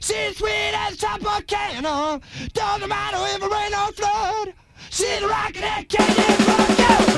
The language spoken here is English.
She's sweet as top of cannon. Doesn't matter if it rain or flood. She's rockin' that canyon rock out.